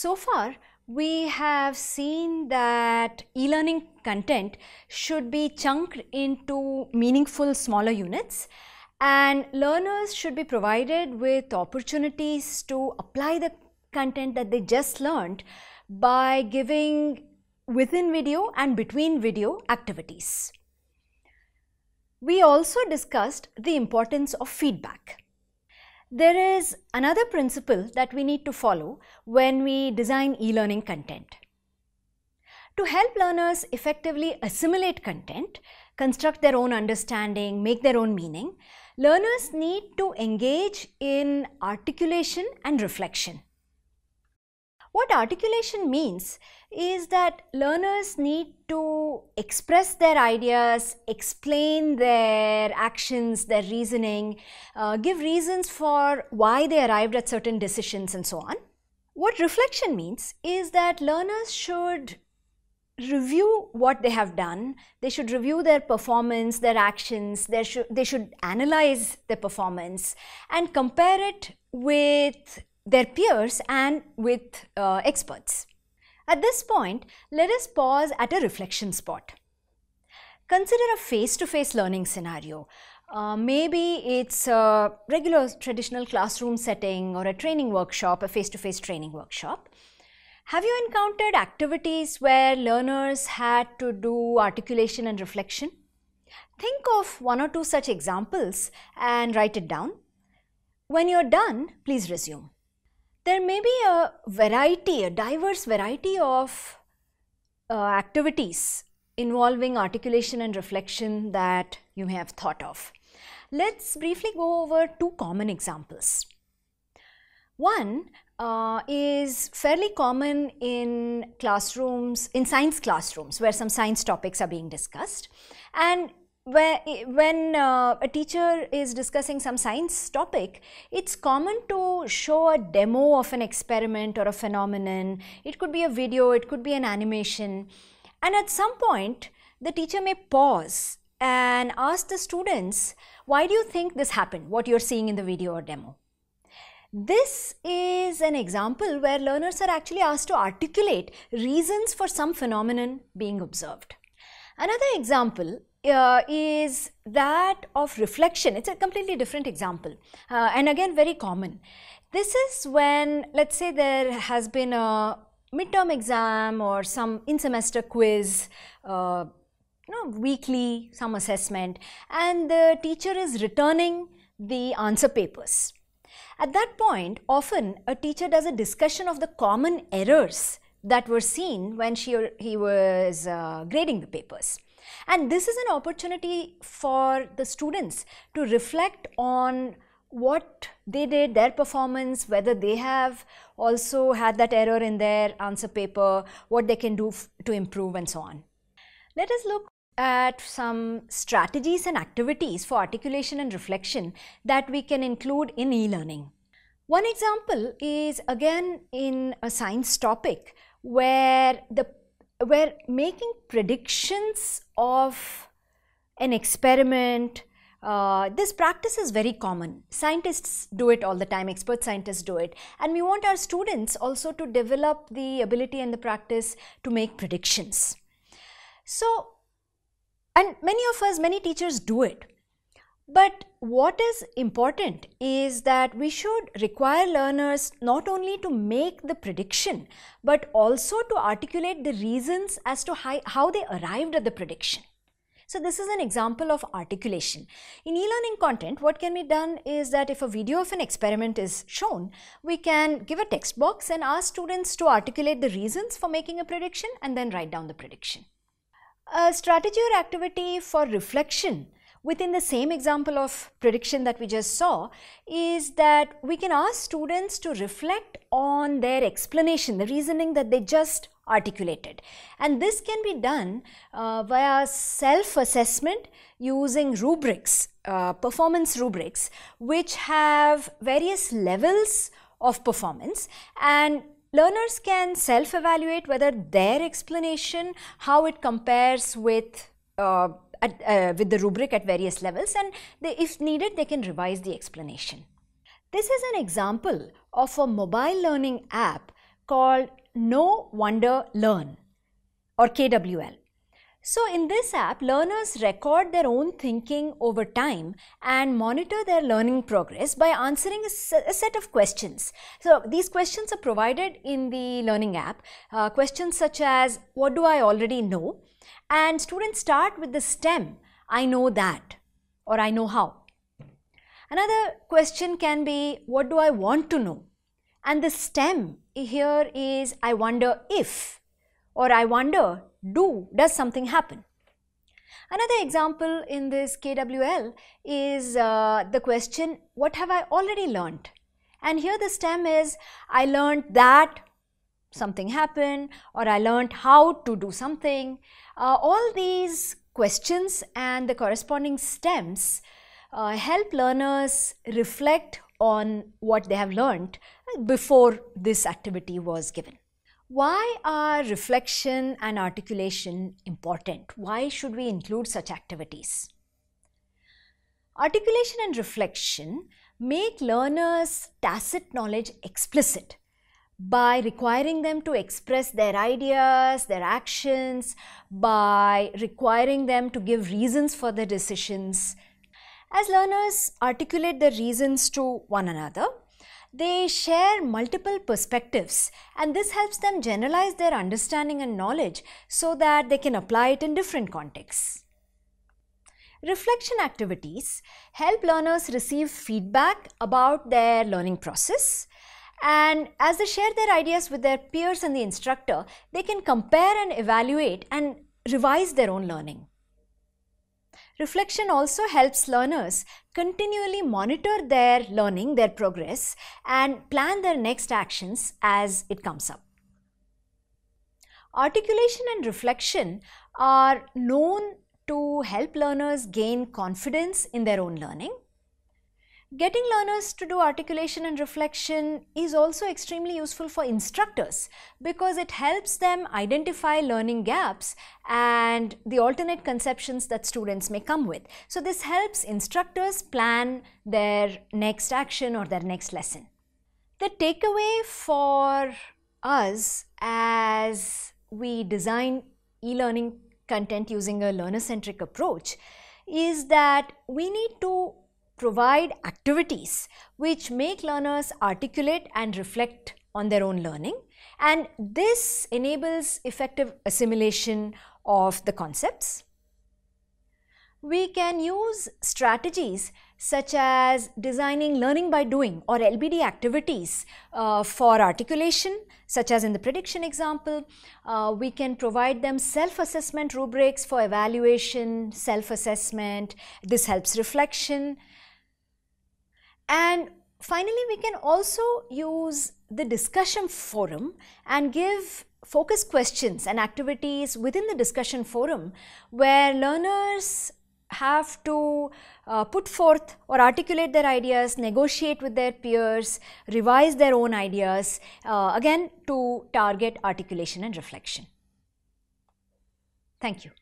So far, we have seen that e-learning content should be chunked into meaningful smaller units and learners should be provided with opportunities to apply the content that they just learned by giving within video and between video activities. We also discussed the importance of feedback. There is another principle that we need to follow when we design e-learning content. To help learners effectively assimilate content, construct their own understanding, make their own meaning, learners need to engage in articulation and reflection. What articulation means is that learners need to express their ideas, explain their actions, their reasoning, uh, give reasons for why they arrived at certain decisions and so on. What reflection means is that learners should review what they have done. They should review their performance, their actions, they should, they should analyze their performance and compare it with their peers and with uh, experts. At this point, let us pause at a reflection spot. Consider a face-to-face -face learning scenario. Uh, maybe it's a regular traditional classroom setting or a training workshop, a face-to-face -face training workshop. Have you encountered activities where learners had to do articulation and reflection? Think of one or two such examples and write it down. When you're done, please resume there may be a variety, a diverse variety of uh, activities involving articulation and reflection that you may have thought of. Let's briefly go over two common examples. One uh, is fairly common in classrooms, in science classrooms where some science topics are being discussed and where, when uh, a teacher is discussing some science topic, it's common to show a demo of an experiment or a phenomenon. It could be a video, it could be an animation. And at some point, the teacher may pause and ask the students, why do you think this happened, what you're seeing in the video or demo? This is an example where learners are actually asked to articulate reasons for some phenomenon being observed. Another example uh, is that of reflection. It's a completely different example uh, and again very common. This is when let's say there has been a midterm exam or some in-semester quiz, uh, you know, weekly, some assessment and the teacher is returning the answer papers. At that point, often a teacher does a discussion of the common errors that were seen when she or he was uh, grading the papers. And this is an opportunity for the students to reflect on what they did, their performance, whether they have also had that error in their answer paper, what they can do to improve and so on. Let us look at some strategies and activities for articulation and reflection that we can include in e-learning. One example is again in a science topic where the where making predictions of an experiment, uh, this practice is very common. Scientists do it all the time, expert scientists do it. And we want our students also to develop the ability and the practice to make predictions. So, and many of us, many teachers do it. But what is important is that we should require learners not only to make the prediction, but also to articulate the reasons as to how, they arrived at the prediction. So this is an example of articulation. In e-learning content, what can be done is that if a video of an experiment is shown, we can give a text box and ask students to articulate the reasons for making a prediction and then write down the prediction. A strategy or activity for reflection within the same example of prediction that we just saw is that we can ask students to reflect on their explanation, the reasoning that they just articulated. And this can be done uh, via self-assessment using rubrics, uh, performance rubrics, which have various levels of performance and learners can self-evaluate whether their explanation, how it compares with uh, at, uh, with the rubric at various levels and they, if needed they can revise the explanation. This is an example of a mobile learning app called Know Wonder Learn or KWL. So, in this app, learners record their own thinking over time and monitor their learning progress by answering a, set of questions. So, these questions are provided in the learning app. Uh, questions such as, What do I already know? And students start with the stem, I know that, or I know how. Another question can be, What do I want to know? And the stem here is, I wonder if, or I wonder do, does something happen? Another example in this KWL is uh, the question, what have I already learned? And here the stem is, I learned that something happened or I learned how to do something. Uh, all these questions and the corresponding stems uh, help learners reflect on what they have learned before this activity was given. Why are reflection and articulation important? Why should we include such activities? Articulation and reflection make learners' tacit knowledge explicit by requiring them to express their ideas, their actions, by requiring them to give reasons for their decisions. As learners articulate their reasons to one another, they share multiple perspectives and this helps them generalize their understanding and knowledge so that they can apply it in different contexts. Reflection activities help learners receive feedback about their learning process and as they share their ideas with their peers and the instructor, they can compare and evaluate and revise their own learning. Reflection also helps learners continually monitor their learning, their progress, and plan their next actions as it comes up. Articulation and reflection are known to help learners gain confidence in their own learning Getting learners to do articulation and reflection is also extremely useful for instructors because it helps them identify learning gaps and the alternate conceptions that students may come with. So this helps instructors plan their next action or their next lesson. The takeaway for us as we design e-learning content using a learner-centric approach is that we need to provide activities which make learners articulate and reflect on their own learning and this enables effective assimilation of the concepts. We can use strategies such as designing learning by doing or LBD activities uh, for articulation such as in the prediction example. Uh, we can provide them self-assessment rubrics for evaluation, self-assessment. This helps reflection and finally, we can also use the discussion forum and give focus questions and activities within the discussion forum where learners have to uh, put forth or articulate their ideas, negotiate with their peers, revise their own ideas, uh, again to target articulation and reflection. Thank you.